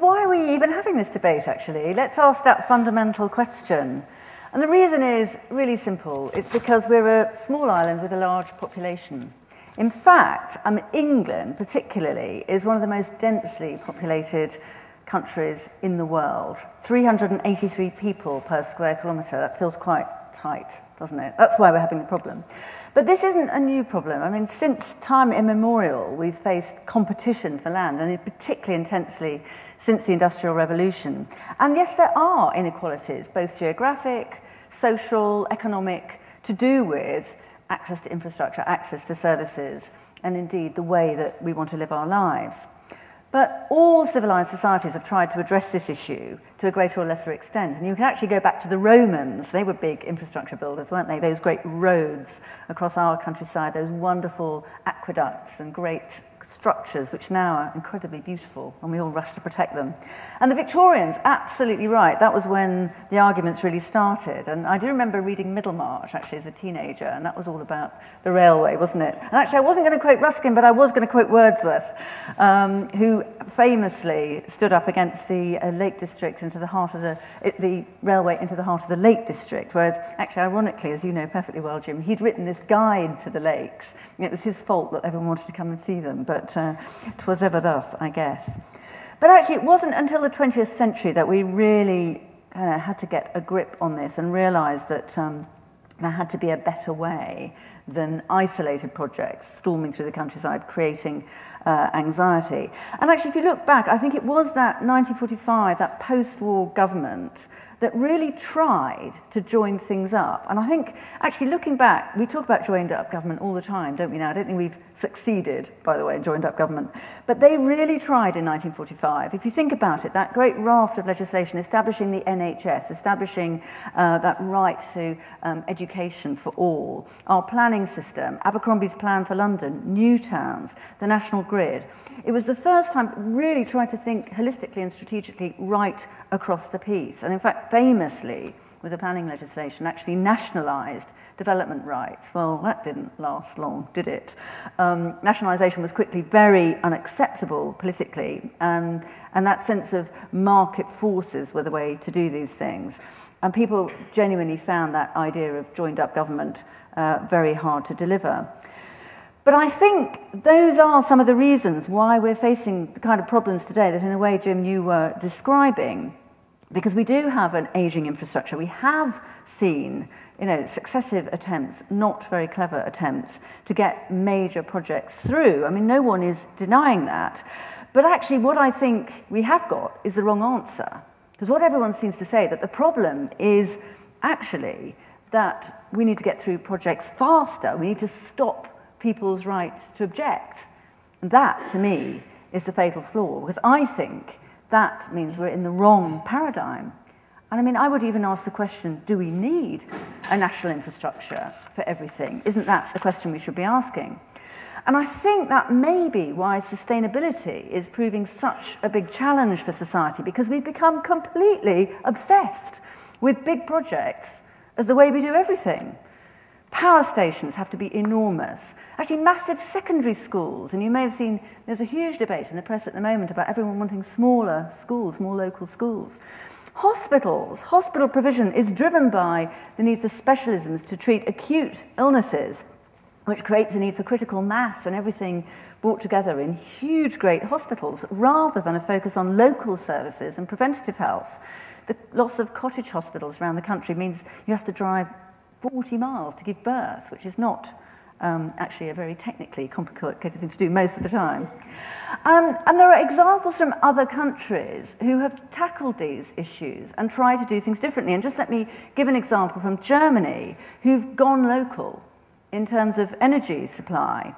Why are we even having this debate, actually? Let's ask that fundamental question. And the reason is really simple. It's because we're a small island with a large population. In fact, um, England, particularly, is one of the most densely populated countries in the world. 383 people per square kilometre. That feels quite tight, doesn't it? That's why we're having the problem. But this isn't a new problem. I mean, since time immemorial, we've faced competition for land, and particularly intensely since the Industrial Revolution. And yes, there are inequalities, both geographic, social, economic, to do with access to infrastructure, access to services, and indeed the way that we want to live our lives. But all civilized societies have tried to address this issue to a greater or lesser extent. And you can actually go back to the Romans. They were big infrastructure builders, weren't they? Those great roads across our countryside, those wonderful aqueducts and great structures which now are incredibly beautiful and we all rush to protect them. And the Victorians, absolutely right, that was when the arguments really started. And I do remember reading Middlemarch actually as a teenager and that was all about the railway, wasn't it? And actually I wasn't going to quote Ruskin, but I was going to quote Wordsworth, um, who famously stood up against the uh, Lake District into the heart of the, the railway into the heart of the Lake District, whereas actually ironically, as you know perfectly well, Jim, he'd written this guide to the lakes. It was his fault that everyone wanted to come and see them, but uh, 'twas ever thus, I guess. But actually, it wasn't until the 20th century that we really uh, had to get a grip on this and realize that um, there had to be a better way than isolated projects storming through the countryside, creating uh, anxiety. And actually, if you look back, I think it was that 1945, that post-war government that really tried to join things up. And I think, actually, looking back, we talk about joined up government all the time, don't we now? I don't think we've succeeded, by the way, in joined up government. But they really tried in 1945. If you think about it, that great raft of legislation establishing the NHS, establishing uh, that right to um, education for all, our planning system, Abercrombie's plan for London, new towns, the national grid. It was the first time really tried to think holistically and strategically right across the piece. And in fact, famously, with the planning legislation, actually nationalised development rights. Well, that didn't last long, did it? Um, nationalisation was quickly very unacceptable politically, um, and that sense of market forces were the way to do these things. And people genuinely found that idea of joined up government uh, very hard to deliver. But I think those are some of the reasons why we're facing the kind of problems today that, in a way, Jim, you were describing. Because we do have an aging infrastructure. We have seen you know, successive attempts, not very clever attempts, to get major projects through. I mean, no one is denying that. But actually, what I think we have got is the wrong answer. Because what everyone seems to say, that the problem is actually that we need to get through projects faster. We need to stop people's right to object. And that, to me, is the fatal flaw. Because I think that means we're in the wrong paradigm. And I mean, I would even ask the question, do we need a national infrastructure for everything? Isn't that the question we should be asking? And I think that may be why sustainability is proving such a big challenge for society, because we've become completely obsessed with big projects as the way we do everything. Power stations have to be enormous. Actually, massive secondary schools, and you may have seen there's a huge debate in the press at the moment about everyone wanting smaller schools, more local schools. Hospitals, hospital provision is driven by the need for specialisms to treat acute illnesses, which creates a need for critical mass and everything brought together in huge, great hospitals, rather than a focus on local services and preventative health. The loss of cottage hospitals around the country means you have to drive 40 miles to give birth, which is not um, actually a very technically complicated thing to do most of the time. Um, and there are examples from other countries who have tackled these issues and tried to do things differently. And just let me give an example from Germany, who've gone local in terms of energy supply.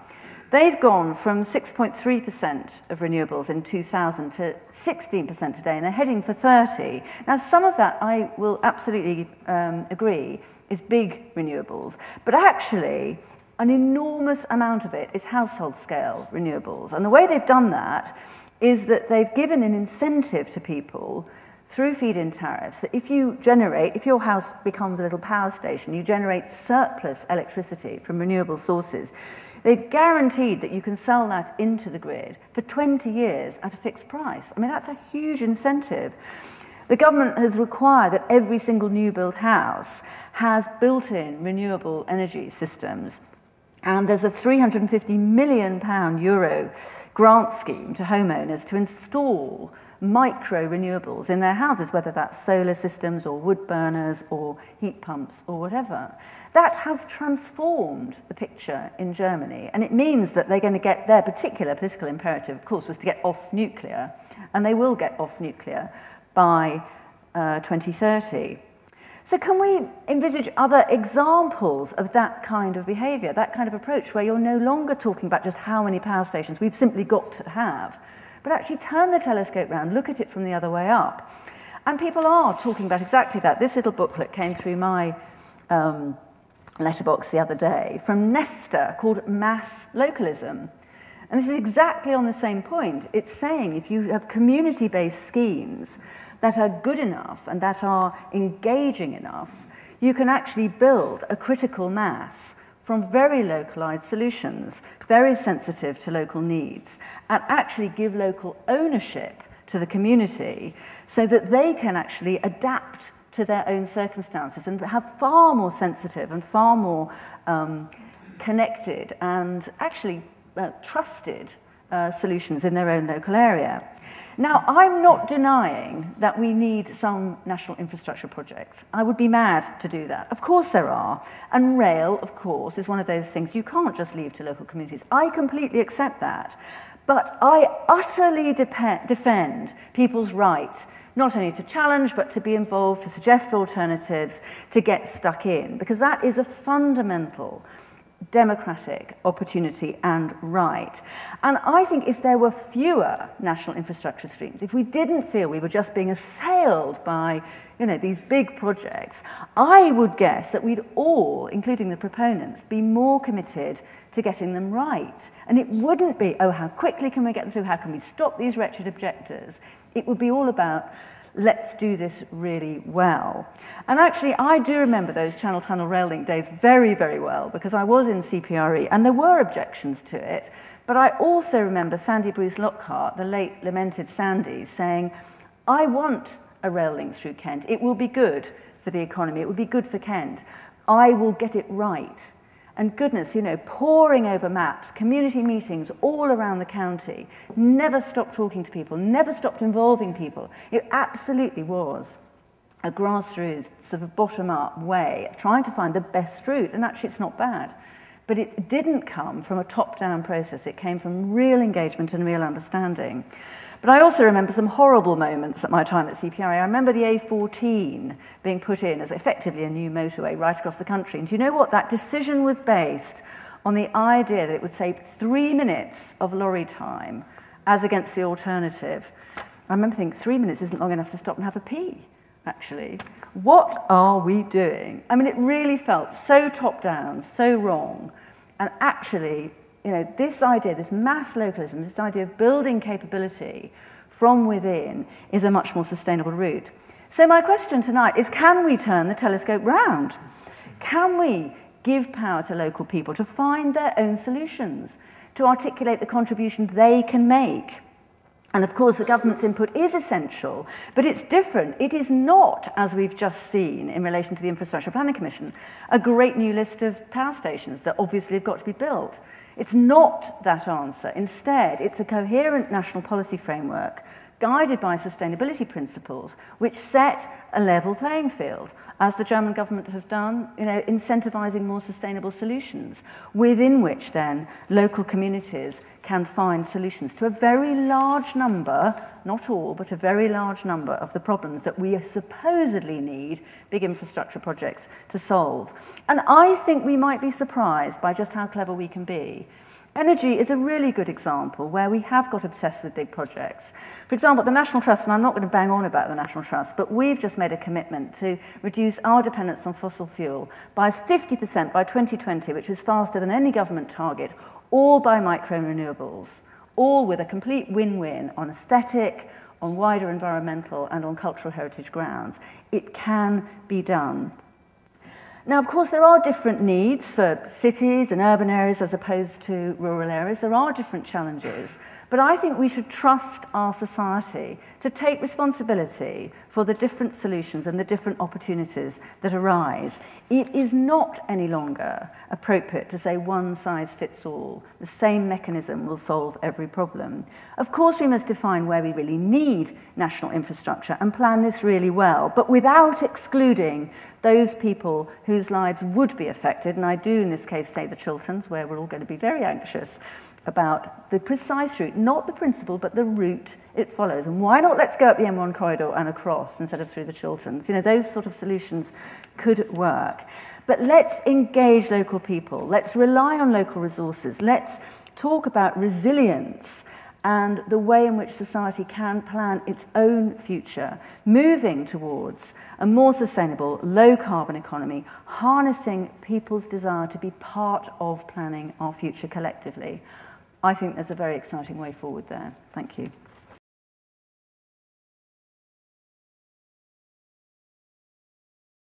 They've gone from 6.3% of renewables in 2000 to 16% today, and they're heading for 30. Now, some of that, I will absolutely um, agree, is big renewables. But actually, an enormous amount of it is household scale renewables. And the way they've done that is that they've given an incentive to people through feed-in tariffs that if you generate, if your house becomes a little power station, you generate surplus electricity from renewable sources, they've guaranteed that you can sell that into the grid for 20 years at a fixed price. I mean, that's a huge incentive. The government has required that every single new built house has built-in renewable energy systems and there's a 350 million pound euro grant scheme to homeowners to install micro renewables in their houses, whether that's solar systems or wood burners or heat pumps or whatever. That has transformed the picture in Germany, and it means that they're going to get their particular political imperative, of course, was to get off nuclear, and they will get off nuclear by uh, 2030. So can we envisage other examples of that kind of behaviour, that kind of approach, where you're no longer talking about just how many power stations we've simply got to have, but actually turn the telescope round, look at it from the other way up. And people are talking about exactly that. This little booklet came through my um, letterbox the other day from Nesta called Mass Localism. And this is exactly on the same point. It's saying if you have community-based schemes that are good enough and that are engaging enough, you can actually build a critical mass from very localized solutions, very sensitive to local needs, and actually give local ownership to the community so that they can actually adapt to their own circumstances and have far more sensitive and far more um, connected and actually uh, trusted uh, solutions in their own local area. Now, I'm not denying that we need some national infrastructure projects. I would be mad to do that. Of course there are. And rail, of course, is one of those things you can't just leave to local communities. I completely accept that. But I utterly defend people's right not only to challenge, but to be involved, to suggest alternatives, to get stuck in, because that is a fundamental democratic opportunity and right. And I think if there were fewer national infrastructure streams, if we didn't feel we were just being assailed by you know, these big projects, I would guess that we'd all, including the proponents, be more committed to getting them right. And it wouldn't be, oh, how quickly can we get them through? How can we stop these wretched objectors? It would be all about let's do this really well. And actually, I do remember those Channel Tunnel Rail Link days very, very well because I was in CPRE and there were objections to it. But I also remember Sandy Bruce Lockhart, the late lamented Sandy, saying, I want a rail link through Kent. It will be good for the economy. It will be good for Kent. I will get it right. And goodness, you know, poring over maps, community meetings all around the county, never stopped talking to people, never stopped involving people. It absolutely was a grassroots, sort of bottom-up way of trying to find the best route, and actually it's not bad. But it didn't come from a top-down process. It came from real engagement and real understanding. But I also remember some horrible moments at my time at CPRE. I remember the A14 being put in as effectively a new motorway right across the country. And do you know what? That decision was based on the idea that it would save three minutes of lorry time as against the alternative. I remember thinking, three minutes isn't long enough to stop and have a pee, actually. What are we doing? I mean, it really felt so top down, so wrong. And actually, you know, this idea, this mass localism, this idea of building capability from within is a much more sustainable route. So my question tonight is, can we turn the telescope round? Can we give power to local people to find their own solutions, to articulate the contribution they can make? And of course, the government's input is essential, but it's different. It is not, as we've just seen in relation to the Infrastructure Planning Commission, a great new list of power stations that obviously have got to be built. It's not that answer. Instead, it's a coherent national policy framework guided by sustainability principles which set a level playing field, as the German government have done, you know, incentivizing more sustainable solutions, within which then local communities can find solutions to a very large number, not all, but a very large number of the problems that we supposedly need big infrastructure projects to solve. And I think we might be surprised by just how clever we can be. Energy is a really good example where we have got obsessed with big projects. For example, the National Trust, and I'm not going to bang on about the National Trust, but we've just made a commitment to reduce our dependence on fossil fuel by 50% by 2020, which is faster than any government target, all by micro renewables, all with a complete win-win on aesthetic, on wider environmental and on cultural heritage grounds. It can be done. Now, of course, there are different needs for cities and urban areas as opposed to rural areas. There are different challenges. But I think we should trust our society to take responsibility for the different solutions and the different opportunities that arise. It is not any longer appropriate to say one size fits all. The same mechanism will solve every problem. Of course, we must define where we really need national infrastructure and plan this really well, but without excluding those people whose lives would be affected. And I do, in this case, say the Chilterns, where we're all going to be very anxious about the precise not the principle, but the route it follows. And why not let's go up the M1 corridor and across instead of through the Chilterns? You know, those sort of solutions could work. But let's engage local people. Let's rely on local resources. Let's talk about resilience and the way in which society can plan its own future, moving towards a more sustainable, low carbon economy, harnessing people's desire to be part of planning our future collectively. I think there's a very exciting way forward there. Thank you.